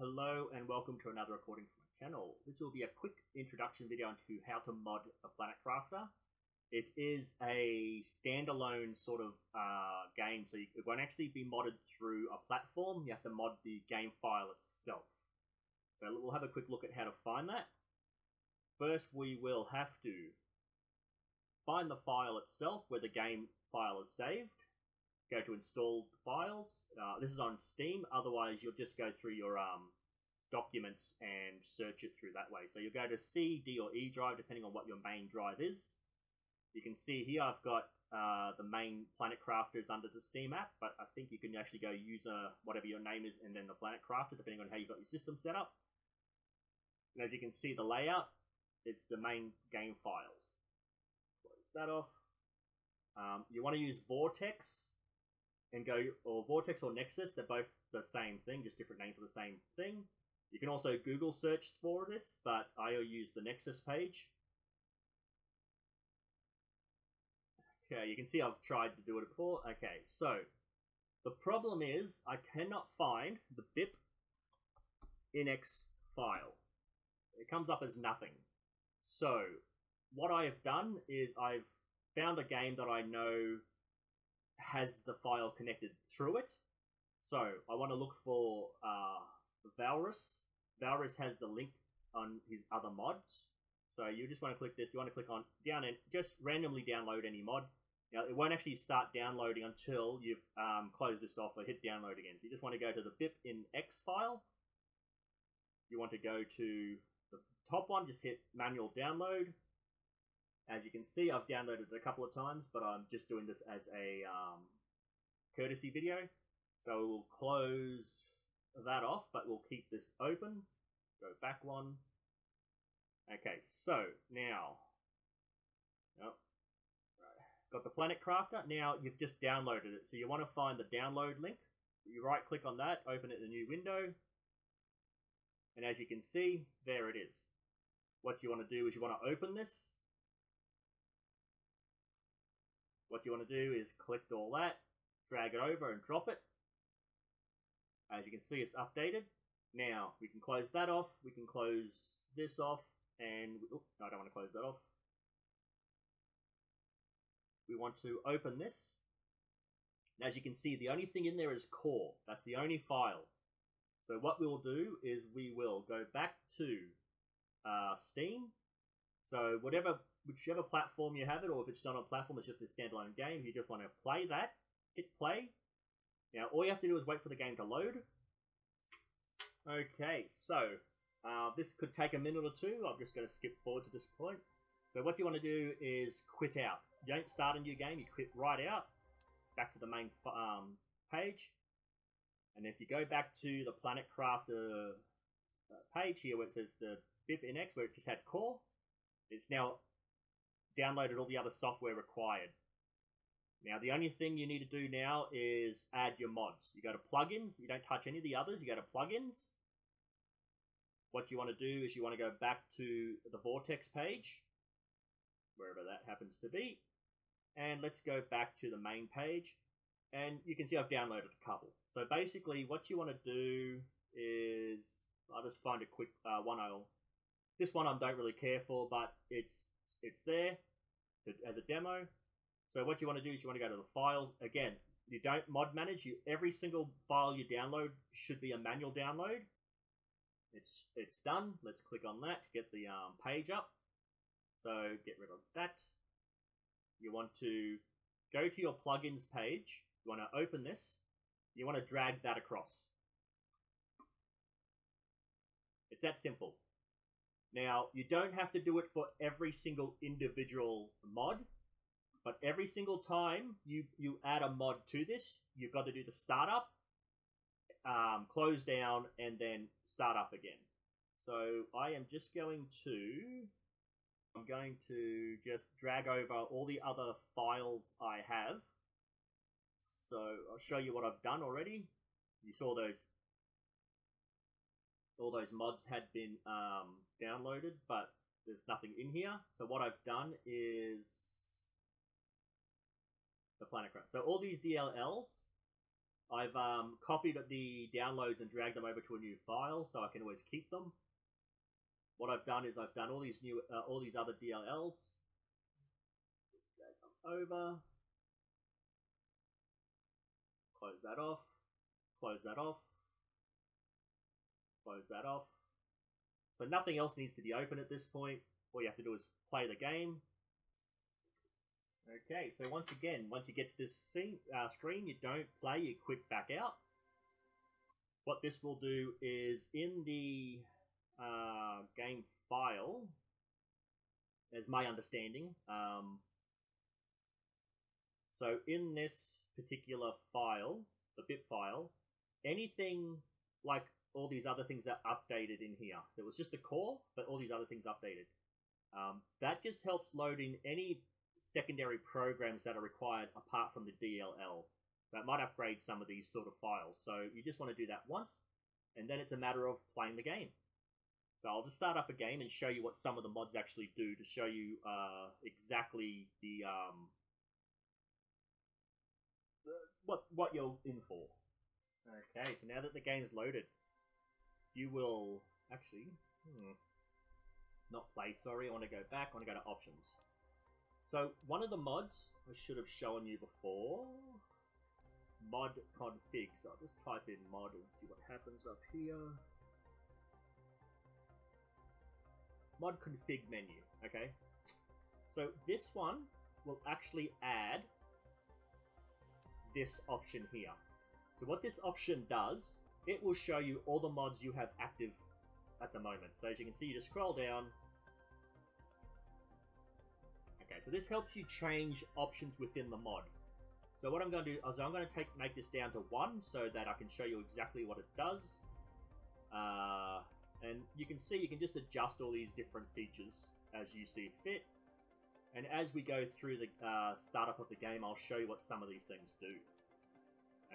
Hello and welcome to another recording from my channel. This will be a quick introduction video into how to mod a Planet Crafter. It is a standalone sort of uh, game, so it won't actually be modded through a platform. You have to mod the game file itself. So we'll have a quick look at how to find that. First, we will have to find the file itself where the game file is saved go to install the files. Uh, this is on Steam. Otherwise, you'll just go through your um, documents and search it through that way. So you'll go to C, D, or E drive, depending on what your main drive is. You can see here I've got uh, the main Planet Crafters under the Steam app, but I think you can actually go user whatever your name is and then the Planet Crafter, depending on how you've got your system set up. And as you can see the layout, it's the main game files. Close that off. Um, you want to use Vortex and go or Vortex or Nexus. They're both the same thing, just different names for the same thing. You can also Google search for this, but I use the Nexus page. Okay, you can see I've tried to do it before. Okay, so the problem is I cannot find the BIP INX file. It comes up as nothing. So what I have done is I've found a game that I know has the file connected through it. So I want to look for uh, Valrus. Valrus has the link on his other mods. So you just want to click this. You want to click on down and just randomly download any mod. Now it won't actually start downloading until you've um, closed this off or hit download again. So you just want to go to the BIP in X file. You want to go to the top one, just hit manual download. As you can see, I've downloaded it a couple of times, but I'm just doing this as a um, courtesy video. So we'll close that off, but we'll keep this open. Go back one. Okay, so now, oh, right, got the Planet Crafter. Now you've just downloaded it, so you want to find the download link. You right click on that, open it in a new window, and as you can see, there it is. What you want to do is you want to open this, What you want to do is collect all that, drag it over and drop it. As you can see, it's updated. Now, we can close that off. We can close this off. And, oh, no, I don't want to close that off. We want to open this. And as you can see, the only thing in there is core. That's the only file. So what we'll do is we will go back to uh, Steam. So whatever whichever platform you have it, or if it's not on a platform, it's just a standalone game. You just want to play that, hit play. Now, all you have to do is wait for the game to load. Okay, so uh, this could take a minute or two. I'm just going to skip forward to this point. So what you want to do is quit out. You don't start a new game, you quit right out. Back to the main um, page. And if you go back to the Planet Crafter uh, page here where it says the BepInEx, where it just had core, it's now downloaded all the other software required. Now, the only thing you need to do now is add your mods. You go to plugins, you don't touch any of the others, you go to plugins. What you want to do is you want to go back to the Vortex page, wherever that happens to be. And let's go back to the main page. And you can see I've downloaded a couple. So basically, what you want to do is, I'll just find a quick uh, one I'll this one I don't really care for, but it's it's there as a demo. So what you want to do is you want to go to the files. Again, you don't mod manage. You every single file you download should be a manual download. It's it's done. Let's click on that to get the um, page up. So get rid of that. You want to go to your plugins page. You want to open this. You want to drag that across. It's that simple. Now, you don't have to do it for every single individual mod, but every single time you, you add a mod to this, you've got to do the startup, um, close down, and then start up again. So I am just going to, I'm going to just drag over all the other files I have. So I'll show you what I've done already. You saw those all those mods had been um, downloaded, but there's nothing in here. So what I've done is the Planet Craft. So all these DLLs, I've um, copied the downloads and dragged them over to a new file, so I can always keep them. What I've done is I've done all these new, uh, all these other DLLs. Just drag them over. Close that off. Close that off. Close that off. So nothing else needs to be open at this point. All you have to do is play the game. Okay, so once again, once you get to this scene, uh, screen, you don't play, you quit back out. What this will do is in the uh, game file, as my understanding, um, so in this particular file, the bit file, anything like all these other things are updated in here. So it was just the core, but all these other things updated. Um, that just helps load in any secondary programs that are required apart from the DLL. That might upgrade some of these sort of files. So you just want to do that once, and then it's a matter of playing the game. So I'll just start up a game and show you what some of the mods actually do to show you uh, exactly the um, what what you're in for. Okay, so now that the game is loaded, you will actually hmm, not play. Sorry, I want to go back. I want to go to options. So one of the mods I should have shown you before, mod config. So I'll just type in mod and see what happens up here. Mod config menu. Okay, so this one will actually add this option here. So what this option does, it will show you all the mods you have active at the moment. So as you can see, you just scroll down. Okay, so this helps you change options within the mod. So what I'm going to do is I'm going to take make this down to one so that I can show you exactly what it does. Uh, and you can see you can just adjust all these different features as you see fit. And as we go through the uh, startup of the game, I'll show you what some of these things do.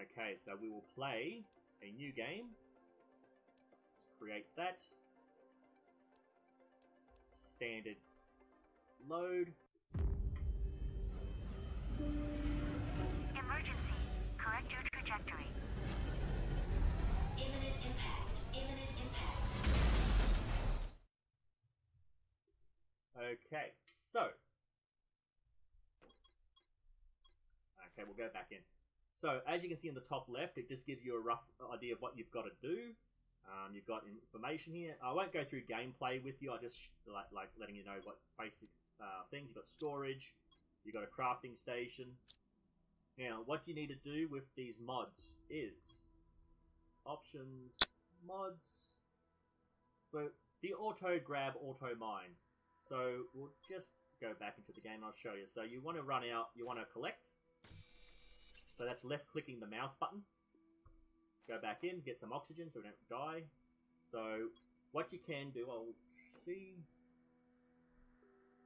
Okay, so we will play a new game. Let's create that. Standard load. Emergency. Correct your trajectory. Imminent impact. Imminent impact. Okay, so. Okay, we'll go back in. So, as you can see in the top left, it just gives you a rough idea of what you've got to do. Um, you've got information here. I won't go through gameplay with you. I just like like letting you know what basic uh, things. You've got storage. You've got a crafting station. Now, what you need to do with these mods is options, mods. So the auto grab, auto mine. So we'll just go back into the game. I'll show you. So you want to run out. You want to collect. So that's left clicking the mouse button. Go back in, get some oxygen so we don't die. So what you can do, I'll see.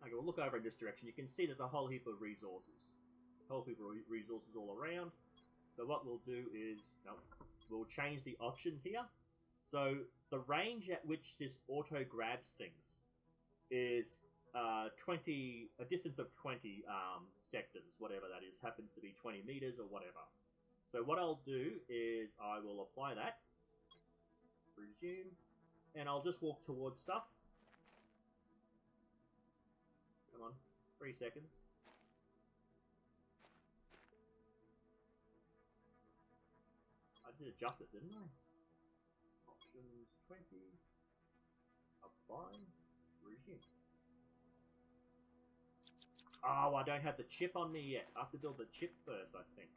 Okay, we'll look over in this direction. You can see there's a whole heap of resources. A whole heap of re- resources all around. So what we'll do is, no, we'll change the options here. So the range at which this auto grabs things is uh, 20, a distance of 20 um, sectors, whatever that is, happens to be 20 meters or whatever. So what I'll do is I will apply that, resume, and I'll just walk towards stuff. Come on, three seconds. I did adjust it, didn't I? Options 20, apply, resume. Oh, I don't have the chip on me yet. I have to build the chip first, I think.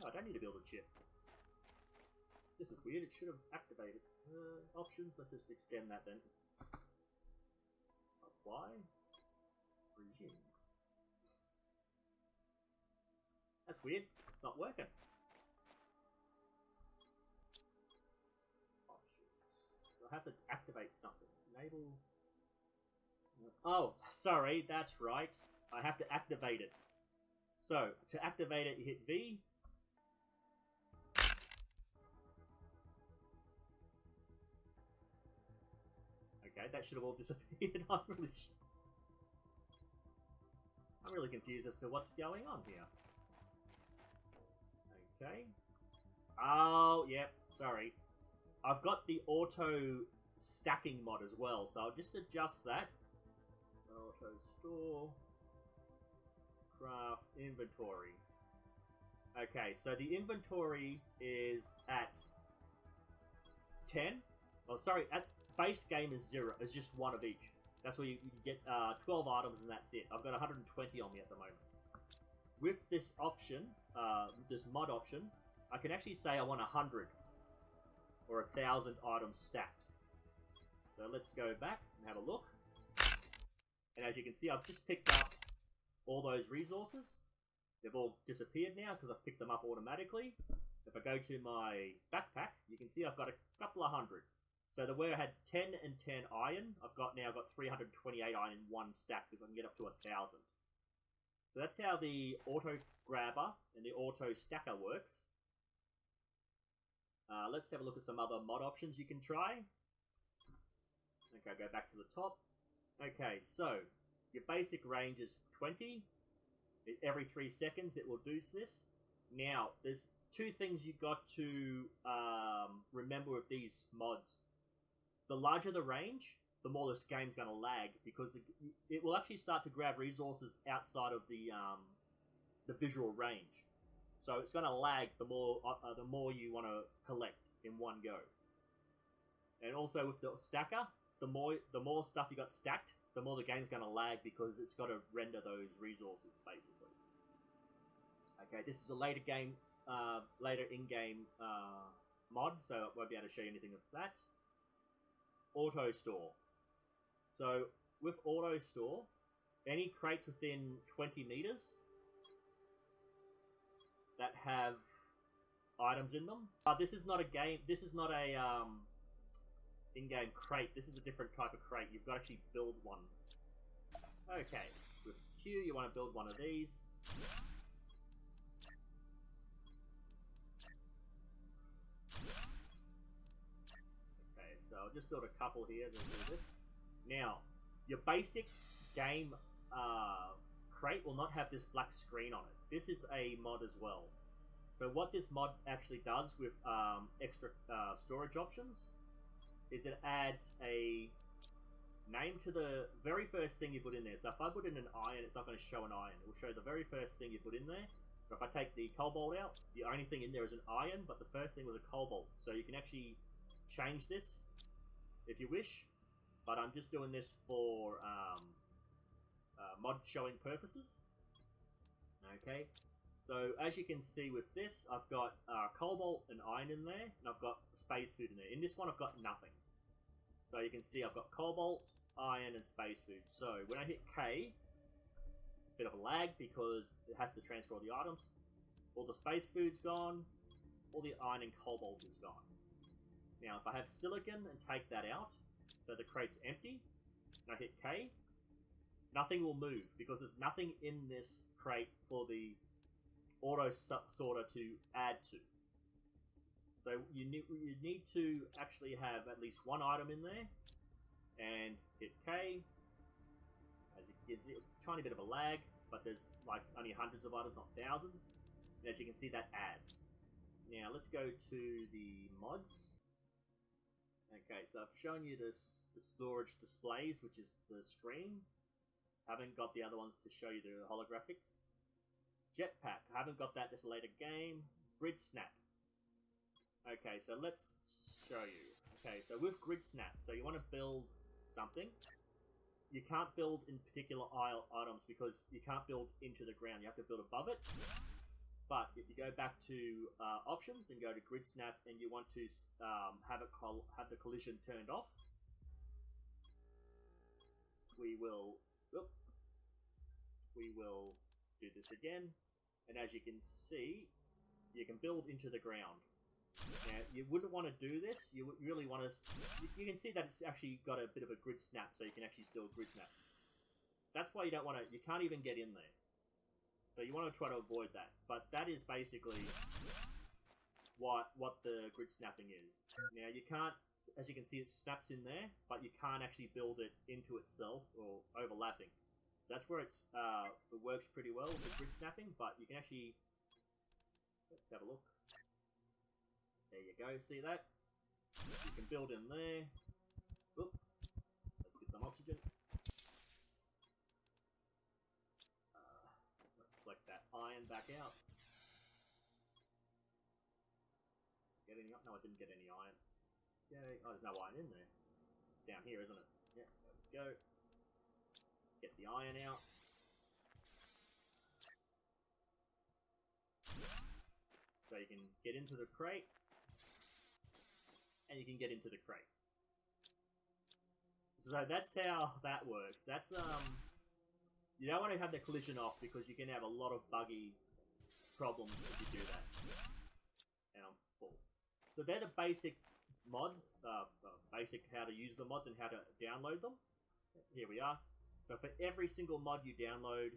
No, I don't need to build a chip. This is weird. It should have activated. Uh, options. Let's just extend that then. Apply. Resume. That's weird. It's not working. Options. I have to activate something. Enable. Oh, sorry, that's right. I have to activate it. So, to activate it, you hit V. Okay, that should have all disappeared. I'm really, I'm really confused as to what's going on here. Okay. Oh, yep. Sorry. I've got the auto stacking mod as well, so I'll just adjust that. Auto store. Craft inventory. Okay, so the inventory is at 10. Oh, sorry, at base game is zero. It's just one of each. That's where you, you get uh, 12 items and that's it. I've got 120 on me at the moment. With this option, uh, this mod option, I can actually say I want 100 or a 1,000 items stacked. So let's go back and have a look. And as you can see, I've just picked up all those resources. They've all disappeared now because I've picked them up automatically. If I go to my backpack, you can see I've got a couple of hundred. So the where I had 10 and 10 iron, I've got now I've got 328 iron in one stack because I can get up to a thousand. So that's how the auto grabber and the auto stacker works. Uh, let's have a look at some other mod options you can try. Okay, go back to the top. Okay, so your basic range is 20. Every three seconds it will do this. Now, there's two things you got to um, remember with these mods the larger the range, the more this game's going to lag because it will actually start to grab resources outside of the um, the visual range. So it's going to lag the more uh, the more you want to collect in one go. And also with the stacker, the more the more stuff you got stacked, the more the game's going to lag because it's got to render those resources basically. Okay, this is a later game, uh, later in-game uh, mod, so I won't be able to show you anything of that auto store. So with auto store, any crates within 20 meters that have items in them. Uh, this is not a game. This is not a um, in-game crate. This is a different type of crate. You've got to actually build one. Okay, with Q, you want to build one of these. I'll just build a couple here that do this. Now, your basic game uh, crate will not have this black screen on it. This is a mod as well. So what this mod actually does with um, extra uh, storage options is it adds a name to the very first thing you put in there. So if I put in an iron, it's not going to show an iron. It will show the very first thing you put in there. But if I take the cobalt out, the only thing in there is an iron, but the first thing was a cobalt. So you can actually change this if you wish, but I'm just doing this for um, uh, mod showing purposes. Okay, so as you can see with this, I've got uh, cobalt and iron in there, and I've got space food in there. In this one, I've got nothing. So you can see I've got cobalt, iron, and space food. So when I hit K, bit of a lag because it has to transfer all the items. All the space food's gone, all the iron and cobalt is gone. Now, if I have silicon and take that out, so the crate's empty, and I hit K, nothing will move because there's nothing in this crate for the auto sorter to add to. So you need, you need to actually have at least one item in there, and hit K. As you can see, a tiny bit of a lag, but there's like only hundreds of items, not thousands. And as you can see, that adds. Now let's go to the mods. Okay, so I've shown you this the storage displays, which is the screen. Haven't got the other ones to show you the holographics. Jetpack, haven't got that this later game. Grid Snap. Okay, so let's show you. Okay, so with Grid Snap, so you want to build something. You can't build in particular aisle items because you can't build into the ground. You have to build above it. But if you go back to uh, options and go to grid snap and you want to um, have it have the collision turned off, we will whoop, we will do this again. And as you can see, you can build into the ground. Now, you wouldn't want to do this. You really want to. You, can see that it's actually got a bit of a grid snap, so you can actually still grid snap. That's why you don't want to. You can't even get in there. So you want to try to avoid that. But that is basically what what the grid snapping is. Now you can't, as you can see, it snaps in there, but you can't actually build it into itself or overlapping. So that's where it's uh, it works pretty well with the grid snapping, but you can actually Let's have a look. There you go, see that? You can build in there. Oop. Let's get some oxygen. Uh, let's collect that iron back out. Get any? No, I didn't get any iron. Okay. Oh, there's no iron in there. Down here, isn't it? Yeah. There we go. Get the iron out. So you can get into the crate, and you can get into the crate. So that's how that works. That's um, you don't want to have the collision off because you can have a lot of buggy problems if you do that. And I'm full. So they're the basic mods, uh, uh, basic how to use the mods and how to download them. Here we are. So for every single mod you download,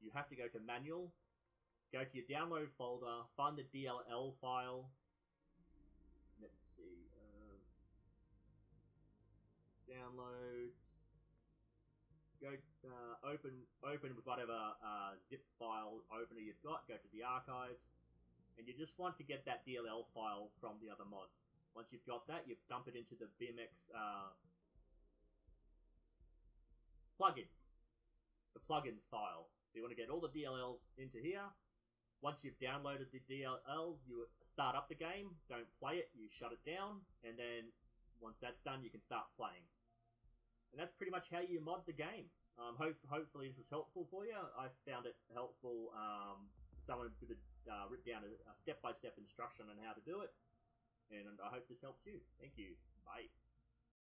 you have to go to manual, go to your download folder, find the DLL file. Let's see. Um, downloads. Go uh, open open with whatever uh, zip file opener you've got. Go to the archives, and you just want to get that DLL file from the other mods. Once you've got that, you dump it into the BepInEx uh, plugins, the plugins file. So you want to get all the DLLs into here. Once you've downloaded the DLLs, you start up the game. Don't play it. You shut it down, and then once that's done, you can start playing. And that's pretty much how you mod the game. Um, hope, hopefully this was helpful for you. I found it helpful. Um, someone could uh, written down a, a step-by-step instruction on how to do it, and I hope this helps you. Thank you. Bye.